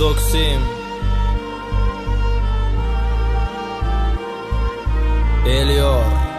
doksim Geliyor.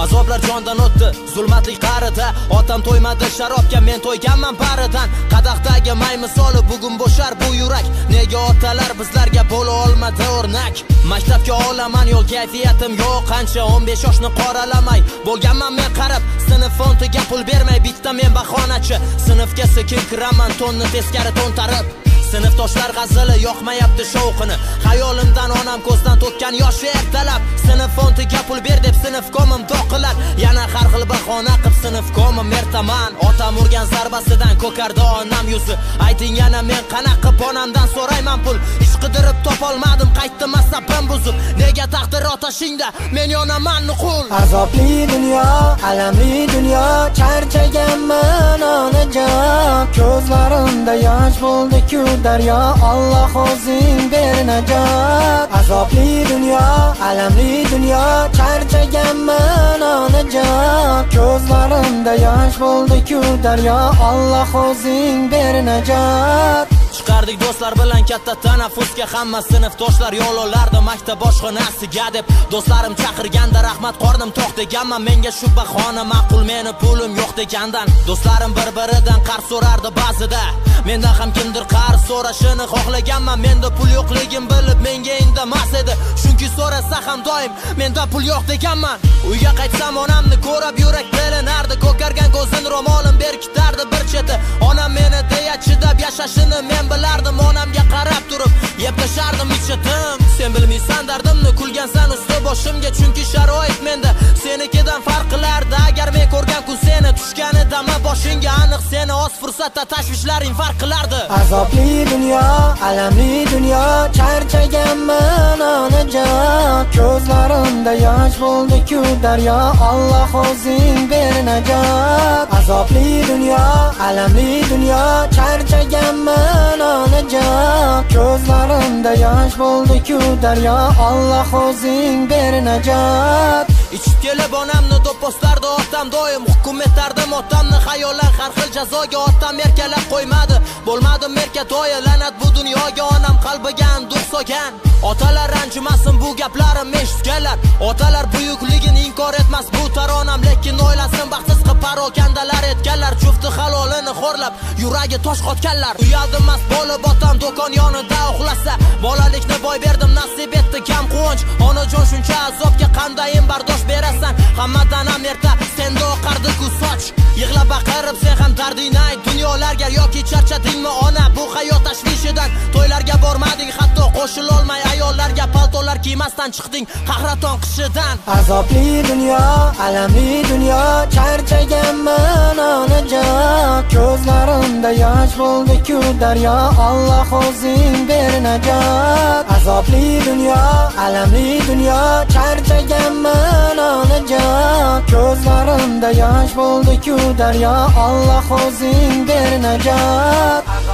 Azoblar jondan o'tdi, zulmatli qarida Otam to'ymadi sharobga, men to'yganman baridan Qadaqdagi may misoli bugun bo'shar bu yurak. Nega otalar bizlarga bo'la olmadi o'rnak? Maktabga olaman, yo'l kayfiyatim yo'q. Qancha 15 yoshni qoralamay Bo'lganman men qarab, sinf fontiga pul bermay Bitta men bahonachi, sinfga sekin kiraman Tonni teskari to'ntarib. Sinfdoshlar g'azali yoqmayapti shovqini xayolimdan onam ko'zdan to'kkan yoshi ertalab sinf fondiga pul ber deb sinf komim doqilar yana har xil bahona qilib sinf komim ertaman. Otam urgan zarbasidan ko'kardi onam yuzi. Ayting yana men qanaqa qilib onamdan so'rayman pul? Ish qidirib topolmadim qaytdim asabim buzib. Nega taqdir otashingda men yonaman nuqul azobli dunyo alamli dunyo charchagan ko'zlarimda yosh bo'ldi-ku daryo Alloh o'zing ber najot azobli dunyo alamli dunyo charchaganman onajon ko'zlarimda yosh bo'ldi-ku daryo Alloh o'zing ber najot chiqardik do'stlar bilan katta tanaffusga hamma sinfdoshlar yo'lolarda maktab boshxonasiga deb do'stlarim chaqirganda rahmat qornim to'q deganman menga shu bahona ma'qul meni pulim yo'q degandan. Do'stlarim bir biridan qarz so'rardi ba'zida. Mendan ham kimdir qarz so'rashini xohlaganman. Menda pul yo'qligim bilib menga indamas edi. Chunki so'rasa ham doim menda pul yo'q deganman. Uyga qaytsam onamni ko'rib yurak bilinardi ko'kargan ko'zini ro'molim berkitardi bir cheti. Onam meni deya chidab yashashini men bilardim. Onamga qarab turib yeb tashardim ichatim sen bilmaysan dardimni kulgansan boshimga chunki sharoit menda. Senikidan farq qilardi agar men ko'rgan kun seni tushganidami boshingga aniq seni oz fursatda tashvishlaring farq qilardi. Azobli dunyo alamli dunyo charchaganman onajon ko'zlarimda yosh bo'ldi-ku daryo Alloh o'zing ber najot azobli dunyo alamli dunyo charchaganman onajon ko'zlarimda yosh bo'ldi-ku daryo Alloh o'zing ber najot. Ichib kelib onamni do'pposlarda otam doim hukm etardim otamni xayollar har xil jazoga otam erkalab qo'ymadi. Bo'lmadim erkatoyi la'nat bu dunyoga onam qalbiga anduh solgan otalar ranjimasin bu gaplarim eshitganlar otalar buyukligini inkor etmas xo'rlab yuragi tosh qotganlar. Uyaldim mast bo'lib otam do'kon yonida uxlasa bolalikni boy berdim nasib etdi kam quvonch. Onajon shuncha azobga qandayin bardosh berasan? Hammadan ham erta senda oqardiku soch. Yig'lab baqirib sen ham dardingni ayt. Dunyolarga yoki charchadingmi ona? Bu hayot tashvishidan to'ylarga bormading qo'shilolmay ayollarga paltolar kiymasdan chiqding. Qahraton qishidan. Azobli dunyo alamli dunyo charchaganman onajon ko'zlarimda yosh bo'ldi-ku daryo Alloh o'zing ber najot azobli dunyo alamli dunyo charchaganman onajon ko'zlarimda yosh bo'ldi-ku daryo Alloh o'zing ber najot